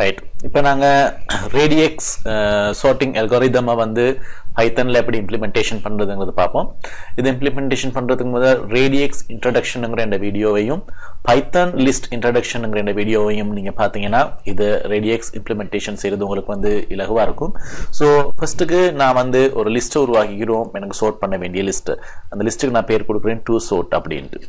Right இப்போ நாங்கள் ரேடியக்ஸ் sorting uh, algorithm வந்து பைத்தனில் எப்படி இம்ப்ளிமெண்டேஷன் பண்ணுறதுங்கிறது பார்ப்போம். இது இம்ப்ளிமெண்டேஷன் பண்ணுறதுக்கு முதல் ரேடியக்ஸ் இன்ட்ரடக்ஷனுங்கிற இந்த வீடியோவையும் பைத்தன் லிஸ்ட் இன்ட்ரடக்ஷனுங்கிற இந்த வீடியோவையும் நீங்கள் பார்த்தீங்கன்னா இது ரேடியக்ஸ் இம்ப்ளிமெண்டேஷன் செய்கிறது உங்களுக்கு வந்து இலகுவாக இருக்கும். ஸோ ஃபஸ்ட்டுக்கு நான் வந்து ஒரு லிஸ்ட்டை உருவாக்கிக்கிறோம் எனக்கு சோர்ட் பண்ண வேண்டிய லிஸ்ட்டு அந்த லிஸ்ட்டுக்கு நான் பேர் கொடுக்குறேன் டூ சோர்ட் அப்படின்ட்டு.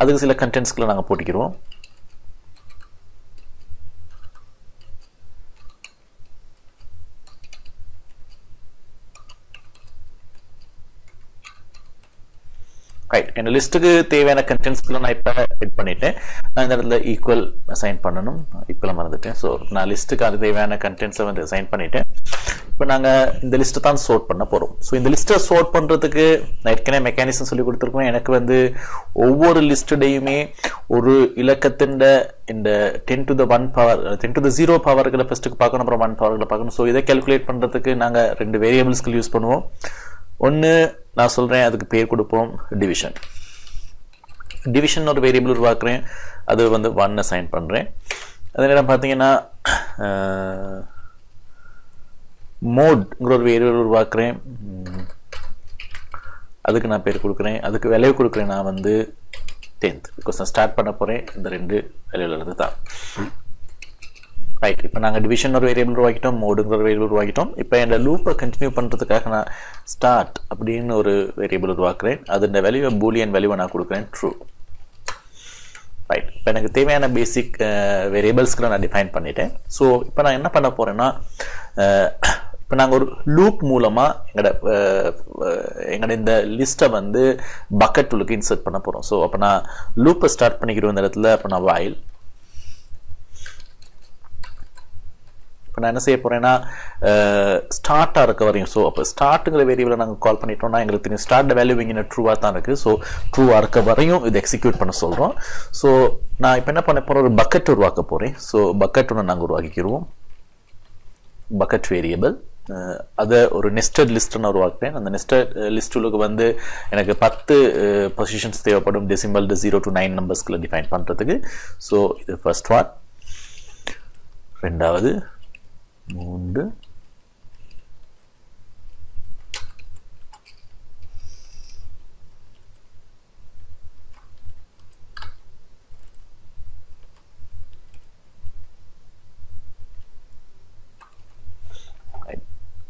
அதுக்கு சில கண்டென்ட்ஸ்களை நாங்கள் போட்டிக்கிறோம். ரைட் என் லிஸ்ட்டுக்கு தேவையான கண்டென்ட்ஸ்களை நான் இப்போ எட் பண்ணிட்டேன். நான் இந்த இடத்துல ஈக்குவல் சைன் பண்ணணும். ஈக்குவலாக மறந்துட்டேன். ஸோ நான் லிஸ்ட்டுக்கு அது தேவையான கண்டென்ட்ஸை வந்து சைன் பண்ணிட்டேன். இப்போ நாங்கள் இந்த லிஸ்ட்டை தான் சோர்ட் பண்ண போகிறோம் ஸோ இந்த லிஸ்ட்டை சோர்ட் பண்ணுறதுக்கு நான் ஏற்கனவே மெக்கானிசம் சொல்லி கொடுத்துருக்கோம். எனக்கு வந்து ஒவ்வொரு லிஸ்ட்டுடையுமே ஒரு இலக்கத்தின் இந்த ten to the one power ten to the zero பவர்களை ஃபஸ்ட்டுக்கு பார்க்கணும் அப்புறம் ஒன் பவர்களை பார்க்கணும். ஸோ இதை கேல்குலேட் பண்ணுறதுக்கு நாங்கள் ரெண்டு வேரியபிள்ஸ்கள் யூஸ் பண்ணுவோம். ஒன்று நான் சொல்கிறேன் அதுக்கு பேர் கொடுப்போம் டிவிஷன் டிவிஷன் ஒரு வேரியபிள் உருவாக்குறேன். அது வந்து ஒன் அசைன் பண்ணுறேன் அதே நேரம் பார்த்தீங்கன்னா மோட்ங்கிற ஒரு வேரியபிள் உருவாக்குறேன். அதுக்கு நான் பேர் கொடுக்குறேன். அதுக்கு விளைவு கொடுக்குறேன் நான் வந்து டென்த் பிகாஸ் நான் ஸ்டார்ட் பண்ண போகிறேன் இந்த ரெண்டு விளைவுலேருந்து தான். ரைட் இப்போ நாங்கள் டிவிஷன் ஒரு வேரியபிள் உருவாக்கிட்டோம் மோடுங்கிற ஒரு வேரியபிள் உருவாக்கிட்டோம். இப்போ இந்த லூப்பை கண்டினியூ பண்ணுறதுக்காக நான் ஸ்டார்ட் அப்படின்னு ஒரு வேரியபிள் உருவாக்குறேன். அது இந்த வேல்யூவை பூலியன் வேல்யூவை நான் கொடுக்குறேன் ட்ரூ ரைட் இப்போ எனக்கு தேவையான பேசிக் வேரியபிள்ஸ்களை நான் டிஃபைன் பண்ணிட்டேன். ஸோ இப்போ நான் என்ன பண்ண போகிறேன்னா இப்போ நாங்கள் ஒரு லூப் மூலமாக எங்களோட எங்களோட இந்த லிஸ்ட்டை வந்து பக்கெட் உள்ளுக்கு இன்சர்ட் பண்ண போகிறோம் ஸோ அப்போ நான் லூப்பை ஸ்டார்ட் பண்ணிக்கிறோம் இந்த இடத்துல அப்போ நான் வாயில் இப்போ நான் என்ன செய்ய போகிறேன்னா ஸ்டார்ட்டாக இருக்க வரையும். ஸோ அப்போ ஸ்டார்ட்டுங்கிற வேரியபிளை நாங்கள் கால் பண்ணிட்டோம்னா எங்களுக்கு தெரியும் ஸ்டார்ட் வேல்யூ இங்கே ட்ரூவாக தான் இருக்குது ஸோ ட்ரூவாக இருக்க வரையும் இது எக்ஸிக்யூட் பண்ண சொல்கிறோம் ஸோ நான் இப்போ என்ன பண்ண போகிறேன் ஒரு பக்கெட் உருவாக்க போகிறேன் ஸோ பக்கெட் ஒன்று நாங்கள் உருவாக்கிக்கிடுவோம் பக்கெட் வேரியபிள் அதை ஒரு நெஸ்டட் லிஸ்ட் நான் உருவாக்குறேன். அந்த நெஸ்டட் லிஸ்ட்டுக்கு வந்து எனக்கு பத்து பொசிஷன்ஸ் தேவைப்படும். டெசிமல் ஜீரோ டு நைன் நம்பர்ஸ்களை டிஃபைன் பண்ணுறதுக்கு ஸோ இது ஃபர்ஸ்ட் ஒன் ரெண்டாவது மூன்று.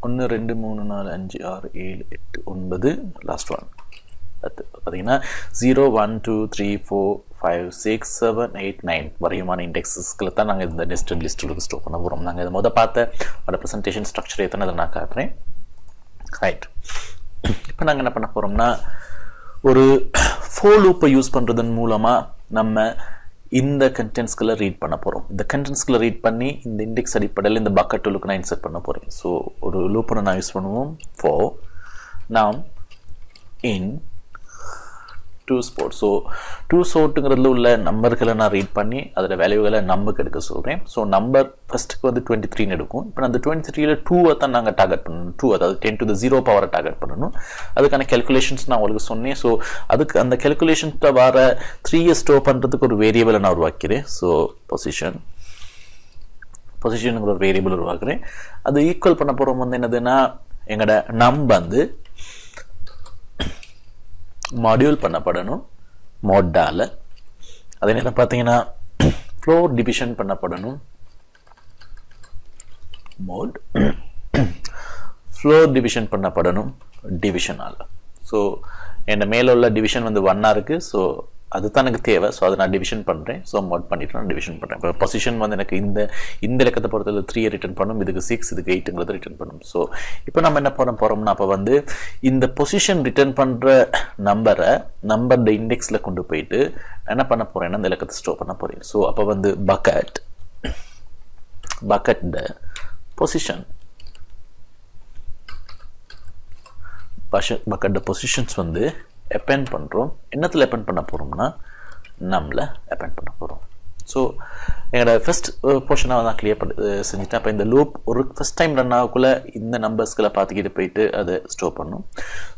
ஒன்று ரெண்டு மூணு நாலு அஞ்சு ஆறு ஏழு எட்டு ஒன்பது. லாஸ்ட் ஒன் பத்து பார்த்தீங்கன்னா zero one two three four five six seven eight nine வரையுமான இண்டெக்ஸஸ்களை தான் நாங்கள் இந்த நெஸ்டட் லிஸ்ட்டுக்கு ஸ்டோர் பண்ண போகிறோம் நாங்கள் இதை மொதல் பார்த்த அதோட ப்ரெசன்டேஷன் ஸ்ட்ரக்சர் எத்தனை அதை நான் காட்டுறேன். ரைட் இப்போ நாங்கள் என்ன பண்ண போகிறோம்னா ஒரு ஃபோ லூப்பை யூஸ் பண்ணுறதன் மூலமாக நம்ம இந்த கண்டென்ட்ஸ்களை ரீட் பண்ண போகிறோம் இந்த கண்டென்ட்ஸ்களை ரீட் பண்ணி இந்த இண்டெக்ஸ் அடிப்படையில் இந்த பக்கெட் லுக்கு நான் இன்சர்ட் பண்ண போகிறேன் ஸோ ஒரு லூப்பனை நான் யூஸ் பண்ணுவோம். For num in to sort so to ஸ்போர்ட்டுங்கிறதுல உள்ள நம்பர்களை நான் ரீட் பண்ணி அதோட வேல்யூகளை நம்பருக்கு எடுக்க சொல்கிறேன் ஸோ நம்பர் ஃபஸ்ட்டுக்கு வந்து டுவெண்ட்டி த்ரீன்னு எடுக்கும். இப்போ அந்த டுவெண்ட்டி த்ரீல டூவை தான் நாங்கள் டார்கெட் பண்ணணும். டூ அதாவது டென் டு த ஜீரோ பவரை டார்கெட் பண்ணணும். அதுக்கான கேல்குலேஷன்ஸ் நான் உங்களுக்கு சொன்னேன். ஸோ அதுக்கு அந்த கேல்குலேஷன்ஸில் வர த்ரீயை ஸ்டோர் பண்ணுறதுக்கு ஒரு வேரியபிளை நான் உருவாக்கிறேன். ஸோ பொசிஷன் பொசிஷனுங்கிற ஒரு வேரியபிள் உருவாக்குறேன். அது ஈக்குவல் பண்ண போகிறோம் வந்து என்னதுன்னா எங்களோட நம் வந்து மாடியூல் பண்ணப்படணும். மோட்டால் அதே நேரம் பார்த்தீங்கன்னா ஃப்ளோர் டிவிஷன் பண்ணப்படணும். மோட் ஃப்ளோர் டிவிஷன் பண்ணப்படணும். டிவிஷனால் ஸோ என் மேலே உள்ள டிவிஷன் வந்து ஒன்னாக இருக்குது ஸோ அதுதான் எனக்கு தேவை. ஸோ அதை நான் டிவிஷன் பண்ணுறேன் ஸோ மட் பண்ணிட்டு நான் டிவிஷன் பண்ணுறேன் இப்போ பொசிஷன் வந்து எனக்கு இந்த இந்த இலக்கத்தை பொறுத்தவரை த்ரீயை ரிட்டர்ன் பண்ணும். இதுக்கு சிக்ஸ் இதுக்கு எயிட்டுங்கிறது ரிட்டர்ன் பண்ணும். ஸோ இப்போ நம்ம என்ன பண்ண போகிறோம்னா அப்போ வந்து இந்த பொசிஷன் ரிட்டர்ன் பண்ணுற நம்பரை நம்பர் இண்டெக்ஸில் கொண்டு போயிட்டு என்ன பண்ண போகிறேன்னா இந்த இலக்கத்தை ஸ்டோர் பண்ண போகிறேன் ஸோ அப்போ வந்து bucket bucket position bucket positions வந்து எப்பெண்ட் பண்ணுறோம் என்னத்தில் எப்பெண்ட் பண்ண போகிறோம்னா நம்மளை எப்பெண்ட் பண்ண போகிறோம் ஸோ எங்களோட ஃபஸ்ட் uh, போர்ஷனாக நான் கிளியர் பண்ணி uh, செஞ்சுட்டேன். அப்போ இந்த லூப் ஒரு ஃபஸ்ட் டைம் ரன் ஆகக்குள்ள இந்த நம்பர்ஸ்களை பார்த்துக்கிட்டு போயிட்டு அதை ஸ்டோர் பண்ணும்.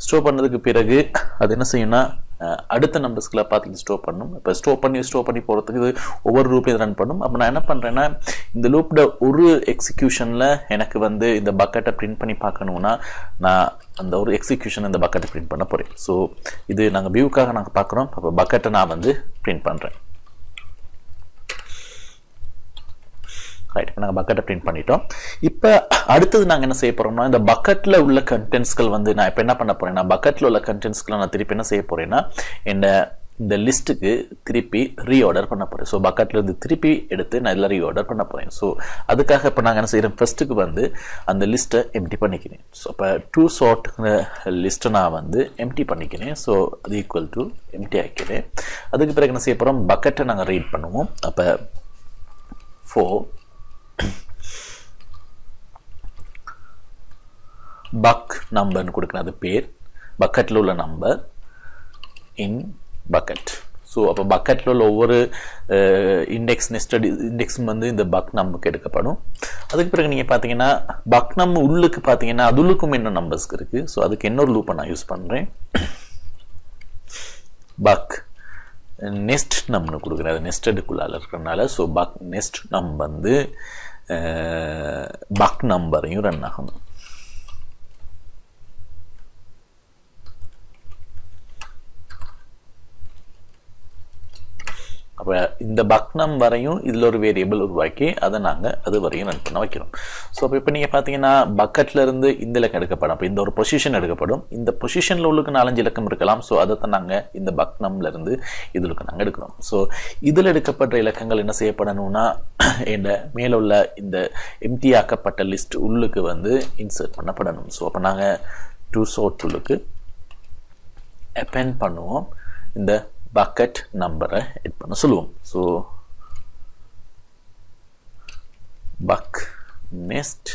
ஸ்டோர் பண்ணதுக்கு பிறகு அது என்ன செய்யும்னா uh, அடுத்த நம்பர்ஸ்களை பார்த்து ஸ்டோர் பண்ணும். இப்போ ஸ்டோர் பண்ணி ஸ்டோர் பண்ணி போகிறதுக்கு இது ஒவ்வொரு லூப்லையும் ரன் பண்ணும். அப்போ நான் என்ன பண்ணுறேன்னா இந்த லூப்பில் ஒரு எக்ஸிக்யூஷனில் எனக்கு வந்து இந்த பக்கெட்டை பிரிண்ட் பண்ணி பார்க்கணுன்னா நான் அந்த ஒரு எக்ஸிக்யூஷன் இந்த பக்கெட்டை பிரிண்ட் பண்ண போகிறேன் ஸோ இது நாங்கள் வியூக்காக நாங்கள் பார்க்குறோம். அப்போ பக்கெட்டை நான் வந்து பிரிண்ட் பண்ணுறேன் ரைட் இப்போ நாங்கள் பக்கெட்டை பிரிண்ட் பண்ணிட்டோம். இப்போ அடுத்தது நாங்கள் என்ன செய்ய போகிறோம்னா இந்த பக்கெட்டில் உள்ள கண்டென்ட்ஸ்கள் வந்து நான் இப்போ என்ன பண்ண போகிறேன்னா பக்கெட்டில் உள்ள கண்டென்ட்ஸ்களை நான் திருப்பி என்ன செய்ய போகிறேன்னா என்ன இந்த லிஸ்ட்டுக்கு திருப்பி ரீஆர்டர் பண்ண போகிறேன் ஸோ பக்கெட்டில் இருந்து திருப்பி எடுத்து நான் இதில் ரீஆர்டர் பண்ண போகிறேன் ஸோ அதுக்காக இப்போ நாங்கள் என்ன செய்கிறோம் ஃபஸ்ட்டுக்கு வந்து அந்த லிஸ்ட்டை எம்டி பண்ணிக்கிறேன். ஸோ அப்போ டூ ஷார்ட்டுங்கிற லிஸ்ட்டை நான் வந்து எம்டி பண்ணிக்கிறேன். ஸோ அது ஈக்குவல் டு எம்டி ஆக்கிறேன் அதுக்கு பிறகு என்ன செய்ய போகிறோம் பக்கெட்டை நாங்கள் ரீட் பண்ணுவோம். அப்போ ஃபோர் பக் நம்பர்னு கொடுக்கணும் அது பேர். பக்கெட்டில் உள்ள நம்பர் இன் பக்கெட் ஸோ அப்போ பக்கெட்டில் உள்ள ஒவ்வொரு இண்டெக்ஸ் நெஸ்டட் இண்டெக்ஸும் வந்து இந்த பக் நம்பருக்கு எடுக்கப்படும். அதுக்கு பிறகு நீங்கள் பார்த்தீங்கன்னா பக் நம்பர் உள்ளுக்கு பார்த்தீங்கன்னா அதுலுக்கும் இன்னும் நம்பர்ஸ் இருக்குது ஸோ அதுக்கு இன்னொரு லூப்பை நான் யூஸ் பண்ணுறேன் பக் நெஸ்ட் நம்னு கொடுக்குறேன். அது நெஸ்டடுக்குள்ளால இருக்கிறனால ஸோ பக் நெஸ்ட் நம் வந்து பக் நம்பரையும் ரன் ஆகணும். இந்த பக்னம் வரையும் இதில் ஒரு வேரியபிள் உருவாக்கி அதை நாங்கள் அது வரையும் ரன் பண்ண வைக்கிறோம். ஸோ அப்போ இப்போ நீங்கள் பார்த்தீங்கன்னா பக்கெட்லேருந்து இந்த இலக்கம் எடுக்கப்படும். அப்போ இந்த ஒரு பொசிஷன் எடுக்கப்படும். இந்த பொசிஷனில் உள்ளுக்கு நாலஞ்சு இலக்கம் இருக்கலாம். ஸோ அதை தான் நாங்கள் இந்த பக்னம்லேருந்து இதுலுக்கு நாங்கள் எடுக்கிறோம். ஸோ இதில் எடுக்கப்பட்ட இலக்கங்கள் என்ன செய்யப்படணும்னா இந்த மேலுள்ள இந்த எம்டி ஆக்கப்பட்ட லிஸ்ட் உள்ளுக்கு வந்து இன்சர்ட் பண்ணப்படணும். ஸோ அப்போ நாங்கள் டூ சோட் உள்ளுக்கு அப்பெண்ட் பண்ணுவோம். இந்த பக்கெட் நம்பரை எட் பண்ண சொல்லுவோம். ஸோ பக் நெஸ்ட்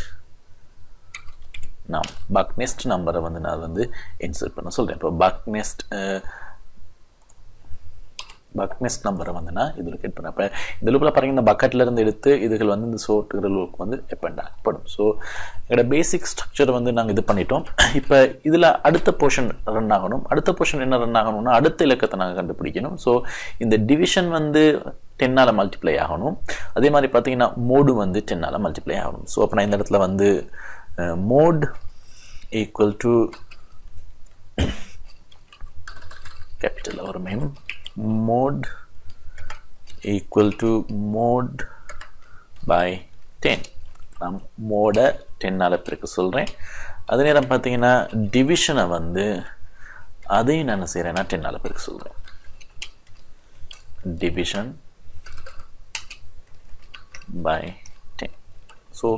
நம் பக் நெஸ்ட் நம்பரை வந்து நான் வந்து இன்சர்ட் பண்ண சொல்கிறேன் இப்போ பக் நெஸ்ட் பக் நம்பரை வந்து நான் இதில் கெட் பண்ணேன் அப்போ இந்த லூப்பில் பாருங்கள் இந்த பக்கெட்லேருந்து எடுத்து இதுகள் வந்து இந்த சோட்டுகிற லூப் வந்து எப்பெண்ட் ஆகப்படும் ஸோ எங்களோட பேசிக் ஸ்ட்ரக்சர் வந்து நாங்கள் இது பண்ணிட்டோம். இப்போ இதில் அடுத்த போர்ஷன் ரன் ஆகணும். அடுத்த போர்ஷன் என்ன ரன் ஆகணும்னா அடுத்த இலக்கத்தை நாங்கள் கண்டுபிடிக்கணும். ஸோ இந்த டிவிஷன் வந்து டென்னால் மல்டிப்ளை ஆகணும். அதே மாதிரி பார்த்தீங்கன்னா மோடு வந்து டென்னால் மல்டிப்ளை ஆகணும். ஸோ அப்போ நான் இந்த இடத்துல வந்து மோட் ஈக்குவல் டு கேபிட்டல் ஒரு மேம் mod equal to mod by 10 நான் மோடை டென்னால் பிறகு சொல்கிறேன் அதே நேரம் பார்த்தீங்கன்னா டிவிஷனை வந்து அதையும் நான் என்ன செய்கிறேன்னா டென்னால் பிறகு சொல்கிறேன் டிவிஷன் பை டென் ஸோ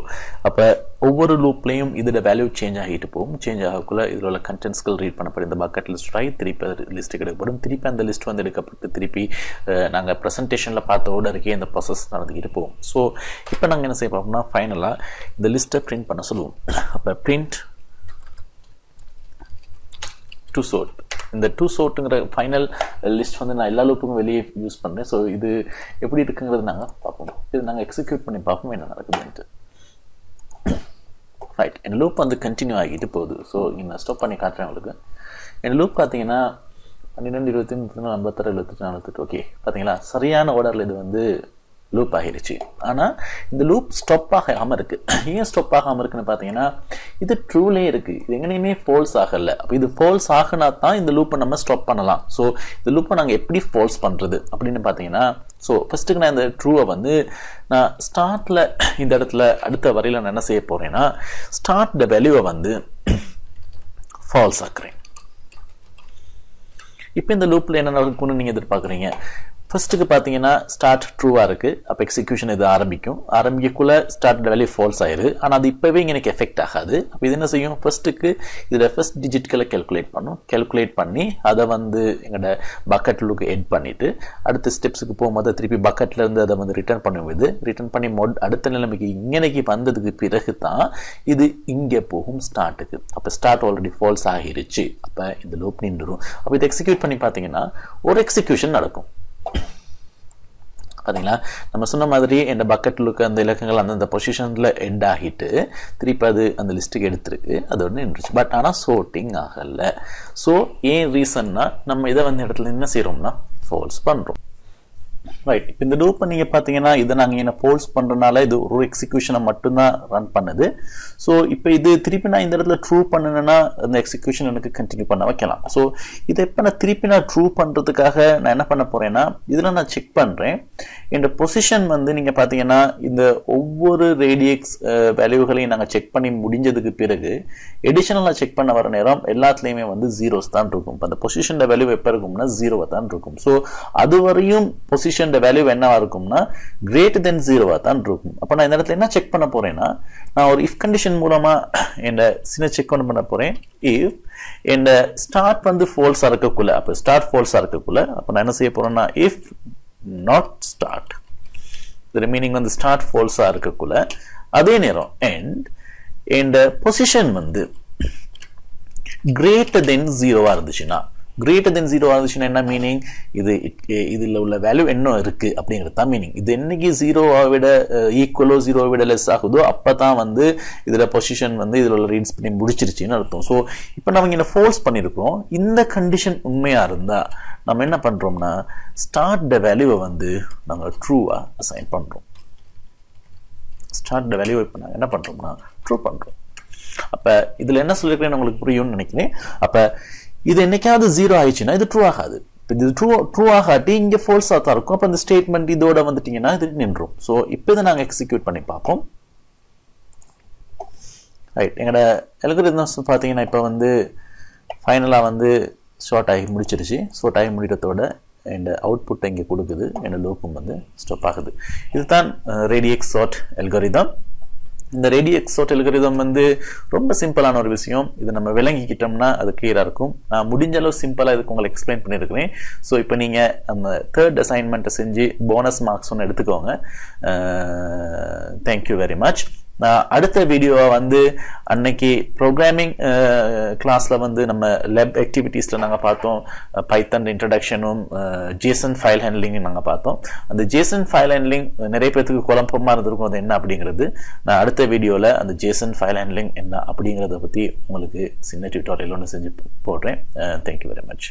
அப்போ ஒவ்வொரு லூப்லேயும் இதோட வேல்யூ சேஞ்ச் ஆகிட்டு போகும். சேஞ்ச் ஆகக்குள்ள இதில் உள்ள கண்டென்ட்ஸ்கள் ரீட் பண்ணப்படும். இந்த பக்கெட் லிஸ்ட் ஆகி திருப்பி அது லிஸ்ட் எடுக்கப்படும். திருப்பி அந்த லிஸ்ட் வந்து எடுக்கப்பட்டு திருப்பி நாங்கள் ப்ரெசன்டேஷனில் பார்த்த ஓர்டருக்கே இந்த ப்ராசஸ் நடந்துக்கிட்டு போவோம் ஸோ இப்போ நாங்கள் என்ன செய்ய பார்ப்போம்னா ஃபைனலாக இந்த லிஸ்ட்டை பிரிண்ட் பண்ண சொல்லுவோம். அப்போ பிரிண்ட் டு சோட் இந்த டூ சோட்டுங்கிற ஃபைனல் லிஸ்ட் வந்து நான் எல்லா லூப்புக்கும் வெளியே யூஸ் பண்ணுறேன் ஸோ இது எப்படி இருக்குங்கிறது நாங்கள் பார்ப்போம். இது நாங்கள் எக்ஸிக்யூட் பண்ணி பார்ப்போம். என்ன நடக்குதுன்ட்டு. ரைட் என் லூப் வந்து கண்டினியூ ஆகிட்டு போகுது. ஸோ நான் ஸ்டாப் பண்ணி காட்டுறேன் உங்களுக்கு. என் லூப் பார்த்தீங்கன்னா பன்னிரெண்டு இருபத்தி முப்பத்தி நாலு ஐம்பத்தாறு எழுபத்தெட்டு நாற்பத்தெட்டு ஓகே பார்த்தீங்களா? சரியான ஆர்டரில் இது வந்து லூப் ஆகிருச்சு. ஆனால் இந்த லூப் ஸ்டாப் ஆகாமல் இருக்குது ஏன் ஸ்டாப் ஆகாமல் இருக்குன்னு பார்த்தீங்கன்னா இது ட்ரூலே இருக்குது இது எங்கேயுமே ஃபால்ஸ் ஆகலை. அப்போ இது ஃபால்ஸ் ஆகினா தான் இந்த லூப்பை நம்ம ஸ்டாப் பண்ணலாம். ஸோ இந்த லூப்பை நாங்கள் எப்படி ஃபால்ஸ் பண்ணுறது அப்படின்னு பார்த்தீங்கன்னா ஸோ ஃபஸ்ட்டுக்கு நான் இந்த ட்ரூவை வந்து நான் ஸ்டார்ட்டில் இந்த இடத்துல அடுத்த வரையில் நான் என்ன செய்ய போகிறேன்னா ஸ்டார்ட் த வேல்யூவை வந்து ஃபால்ஸ் ஆக்குறேன். இப்போ இந்த லூப்பில் என்ன நடக்கும்னு நீங்கள் எதிர்பார்க்குறீங்க? ஃபர்ஸ்ட்டுக்கு பார்த்தீங்கன்னா ஸ்டார்ட் ட்ரூவாக இருக்குது அப்போ எக்ஸிக்யூஷன் இது ஆரம்பிக்கும். ஆரம்பிக்கக்குள்ளே ஸ்டார்ட் வேல்யூ ஃபால்ஸ் ஆயிரு. ஆனால் அது இப்போவே எனக்கு எஃபெக்ட் ஆகாது. அப்போ இது என்ன செய்யும்? ஃபர்ஸ்ட்டுக்கு இதில் ஃபர்ஸ்ட் டிஜிட்களை கேல்குலேட் பண்ணும். கேல்குலேட் பண்ணி அதை வந்து எங்களோட பக்கெட்லுக்கு எட் பண்ணிவிட்டு அடுத்த ஸ்டெப்ஸுக்கு போகும்போது திருப்பி பக்கெட்லேருந்து அதை வந்து ரிட்டர்ன் பண்ணும்போது ரிட்டர்ன் பண்ணி மொட் அடுத்த நிலைமைக்கு இங்கனைக்கு வந்ததுக்கு பிறகு தான் இது இங்கே போகும் ஸ்டார்ட்டுக்கு அப்போ ஸ்டார்ட் ஆல்ரெடி ஃபால்ஸ் ஆகிருச்சு. அப்போ இந்த லூப் நின்றுடும் அப்போ இதை எக்ஸிக்யூட் பண்ணி பார்த்தீங்கன்னா ஒரு எக்ஸிக்யூஷன் நடக்கும். பார்த்தீங்களா நம்ம சொன்ன மாதிரி இந்த பக்கெட் லுக் அந்த இலக்கங்கள் அந்தந்த பொசிஷனில் எண்ட் ஆகிட்டு திருப்பி அது அந்த லிஸ்ட்டுக்கு எடுத்துருக்கு. அது ஒன்று நின்றுச்சு. பட் ஆனால் சோட்டிங் ஆகலை. ஸோ ஏன் ரீசன்னா நம்ம இதை வந்து இடத்துல என்ன செய்கிறோம்னா ஃபோல்ஸ் பண்ணுறோம் ரைட் இப்போ இந்த லூப்பை நீங்கள் பார்த்தீங்கன்னா இதை நாங்கள் என்ன போல்ஸ் பண்ணுறனால இது ஒரு எக்ஸிக்யூஷனை மட்டும்தான் ரன் பண்ணுது. ஸோ இப்போ இது திருப்பி நான் இந்த இடத்துல ட்ரூ பண்ணுனேன்னா அந்த எக்ஸிக்யூஷன் எனக்கு கண்டினியூ பண்ண வைக்கலாம். ஸோ இதை இப்போ நான் திருப்பி நான் ட்ரூ பண்ணுறதுக்காக நான் என்ன பண்ண போகிறேன்னா இதில் நான் செக் பண்ணுறேன் இந்த பொசிஷன் வந்து நீங்கள் பார்த்தீங்கன்னா இந்த ஒவ்வொரு ரேடியக்ஸ் வேல்யூகளையும் நாங்கள் செக் பண்ணி முடிஞ்சதுக்கு பிறகு எடிஷனலாக செக் பண்ண வர நேரம் எல்லாத்துலேயுமே வந்து ஜீரோஸ் தான் இருக்கும். இப்போ அந்த பொசிஷனில் வேல்யூ எப்போ இருக்கும்னா ஜீரோவை தான் இருக்கும். ஸோ அது வரையும் பொசிஷன் வேல்யூ என்னவா இருக்கும்னா கிரேட்டர் தென் ஜீரோவா தான் இருக்கும். அப்போ நான் இந்த இடத்துல என்ன செக் பண்ண போறேன்னா நான் ஒரு இஃப் கண்டிஷன் மூலமா என் சின்ன செக் ஒன்று பண்ண போறேன். இஃப் என் ஸ்டார்ட் வந்து ஃபோல்ஸா இருக்கக்குள்ள அப்போ ஸ்டார்ட் ஃபோல்ஸா இருக்கக்குள்ள அப்போ நான் என்ன செய்ய போறேன்னா இஃப் நாட் ஸ்டார்ட் இது மீனிங் வந்து ஸ்டார்ட் ஃபோல்ஸா இருக்கக்குள்ள அதே நேரம் அண்ட் என் பொசிஷன் வந்து கிரேட்டர் தென் ஜீரோவா இருந்துச்சுன்னா கிரேட்டர் தென் ஜீரோ இருந்துச்சுன்னா என்ன மீனிங் இது இதில் உள்ள வேல்யூ என்ன இருக்கு அப்படிங்கிறது தான் மீனிங் இது என்னைக்கு ஜீரோவை விட ஈக்குவலோ ஜீரோவை விட லெஸ் ஆகுதோ அப்போ தான் வந்து இதில் பொசிஷன் வந்து இதில் உள்ள ரீட்ஸ் பண்ணி முடிச்சிருச்சுன்னு அர்த்தம். ஸோ இப்போ நம்ம இங்கே ஃபோர்ஸ் பண்ணியிருக்கோம் இந்த கண்டிஷன் உண்மையாக இருந்தால் நம்ம என்ன பண்ணுறோம்னா ஸ்டார்ட் த வேல்யூவை வந்து நாங்கள் ட்ரூவாக அசைன் பண்ணுறோம் ஸ்டார்ட் த வேல்யூவை இப்போ நாங்கள் என்ன பண்ணுறோம்னா ட்ரூ பண்ணுறோம் அப்போ இதில் என்ன சொல்லியிருக்கிறேன்னு உங்களுக்கு புரியும்னு நினைக்கிறேன். அப்போ இது என்னைக்காவது ஜீரோ ஆயிடுச்சுன்னா இது ட்ரூ ஆகாது. இப்போ இது ட்ரூ ட்ரூ ஆகாட்டி இங்கே ஃபோல்ஸாக தான் இருக்கும். அப்போ இந்த ஸ்டேட்மெண்ட் இதோட வந்துட்டீங்கன்னா இது நின்றும். ஸோ இப்போ இதை நாங்கள் எக்ஸிக்யூட் பண்ணி பார்ப்போம். ரைட் எங்களோட எல்கரிதம்ஸ் பார்த்தீங்கன்னா இப்போ வந்து ஃபைனலாக வந்து ஷார்ட் ஆகி முடிச்சிருச்சு. ஷார்ட் ஆகி முடிகிறதோட என் அவுட்புட்டை இங்கே கொடுக்குது. என் லூப்பும் வந்து ஸ்டாப் ஆகுது. இதுதான் ரேடியக்ஸ் ஷார்ட் எல்கரிதம் இந்த ரேடியக்ஸ் எக்ஸோட்டெலுகரிதம் வந்து ரொம்ப சிம்பிளான ஒரு விஷயம். இது நம்ம விளங்கிக்கிட்டோம்னா அது கிளியராக இருக்கும். நான் முடிஞ்ச அளவு சிம்பிளாக இதுக்கு உங்களுக்கு எக்ஸ்பிளைன் பண்ணியிருக்கிறேன். ஸோ இப்போ நீங்கள் அந்த தேர்ட் அசைன்மெண்ட்டை செஞ்சு போனஸ் மார்க்ஸ் ஒன்று எடுத்துக்கோங்க. தேங்க்யூ வெரி மச் அடுத்த வீடியோவை வந்து அன்னைக்கு ப்ரோக்ராமிங் கிளாஸில் வந்து நம்ம லெப் ஆக்டிவிட்டீஸில் நாங்கள் பார்த்தோம். பைத்தன் இன்ட்ரடக்ஷனும் ஜேசன் ஃபைல் ஹேண்ட்லிங்கும் நாங்கள் பார்த்தோம். அந்த ஜேசன் ஃபைல் ஹேண்ட்லிங் நிறைய பேர்த்துக்கு குழப்பமாக இருந்திருக்கும். அது என்ன அப்படிங்கிறது நான் அடுத்த வீடியோவில் அந்த ஜேசன் ஃபைல் ஹேண்ட்லிங் என்ன அப்படிங்கிறத பற்றி உங்களுக்கு சின்ன டியூட்டோரியல் ஒன்று செஞ்சு போடுறேன். Thank you very much